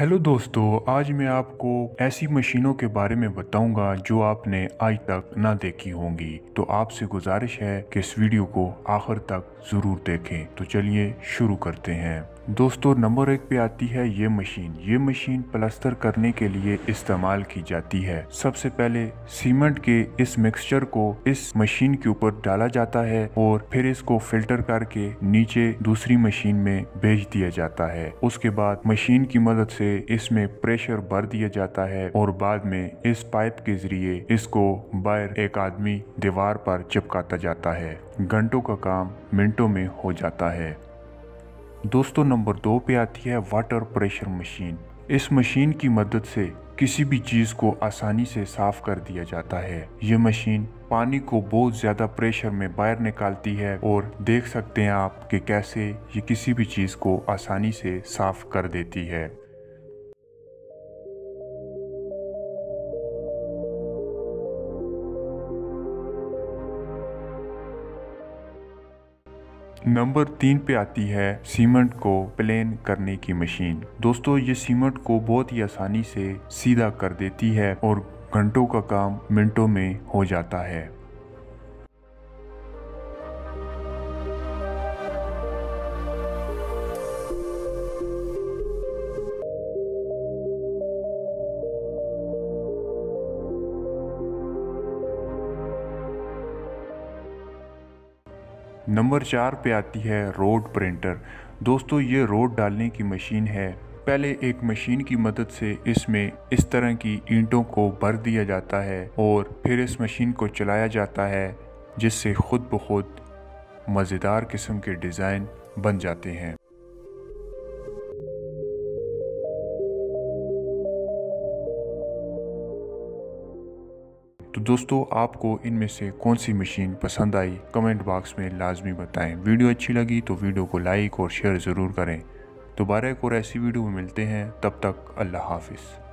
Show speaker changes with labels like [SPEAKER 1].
[SPEAKER 1] Hello दोस्तों, आज मैं आपको ऐसी मशीनों के बारे में बताऊँगा जो आपने आज तक ना देखी होंगी। तो आपसे गुजारिश है कि इस वीडियो को आखिर तक ज़रूर देखें। तो चलिए शुरू करते हैं। दोस्तों, नंबर एक पे आती है ये मशीन। ये मशीन प्लास्टर करने के लिए इस्तेमाल की जाती है। सबसे पहले सीमेंट के इस मिक्सचर को इस मशीन के ऊपर डाला जाता है और फिर इसको फ़िल्टर करके नीचे दूसरी मशीन में भेज दिया जाता है। उसके बाद मशीन की मदद से इसमें प्रेशर भर दिया जाता है और बाद में इस पाइप के ज़रिए इसको बाहर एक आदमी दीवार पर चिपकाता जाता है। घंटों का काम मिनटों में हो जाता है। दोस्तों नंबर दो पे आती है वाटर प्रेशर मशीन इस मशीन की मदद से किसी भी चीज़ को आसानी से साफ़ कर दिया जाता है। ये मशीन पानी को बहुत ज़्यादा प्रेशर में बाहर निकालती है और देख सकते हैं आप कि कैसे ये किसी भी चीज़ को आसानी से साफ़ कर देती है। नंबर तीन पे आती है सीमेंट को प्लेन करने की मशीन। दोस्तों, ये सीमेंट को बहुत ही आसानी से सीधा कर देती है और घंटों का काम मिनटों में हो जाता है। नंबर चार पे आती है रोड प्रिंटर। दोस्तों, ये रोड डालने की मशीन है। पहले एक मशीन की मदद से इसमें इस तरह की ईंटों को भर दिया जाता है और फिर इस मशीन को चलाया जाता है, जिससे खुद ब खुद मज़ेदार किस्म के डिज़ाइन बन जाते हैं। तो दोस्तों, आपको इनमें से कौन सी मशीन पसंद आई? कमेंट बॉक्स में लाजमी बताएँ। वीडियो अच्छी लगी तो वीडियो को लाइक और शेयर ज़रूर करें। दोबारा एक और ऐसी वीडियो में मिलते हैं। तब तक अल्लाह हाफिज़।